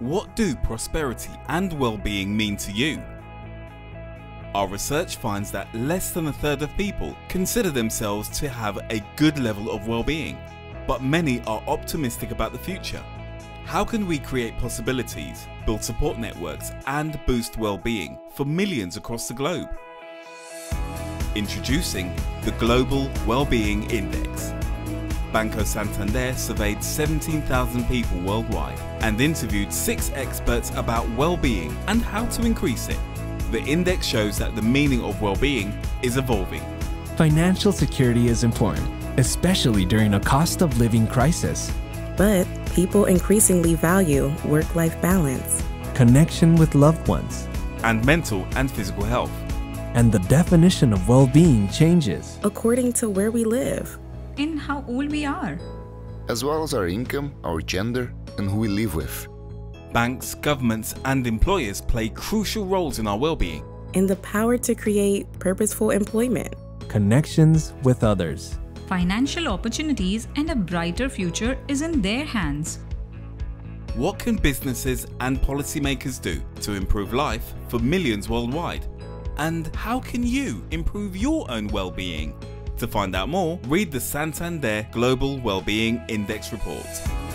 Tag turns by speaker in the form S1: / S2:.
S1: What do prosperity and well-being mean to you? Our research finds that less than a third of people consider themselves to have a good level of well-being, but many are optimistic about the future. How can we create possibilities, build support networks and boost well-being for millions across the globe? Introducing the Global Wellbeing Index. Banco Santander surveyed 17,000 people worldwide and interviewed six experts about well-being and how to increase it. The index shows that the meaning of well-being is evolving.
S2: Financial security is important, especially during a cost of living crisis.
S3: But people increasingly value work life balance,
S2: connection with loved ones,
S1: and mental and physical health.
S2: And the definition of well being changes
S3: according to where we live,
S4: in how old we are,
S5: as well as our income, our gender, and who we live with.
S1: Banks, governments, and employers play crucial roles in our well being.
S3: And the power to create purposeful employment,
S2: connections with others,
S4: financial opportunities, and a brighter future is in their hands.
S1: What can businesses and policymakers do to improve life for millions worldwide? And how can you improve your own well-being? To find out more, read the Santander Global Wellbeing Index Report.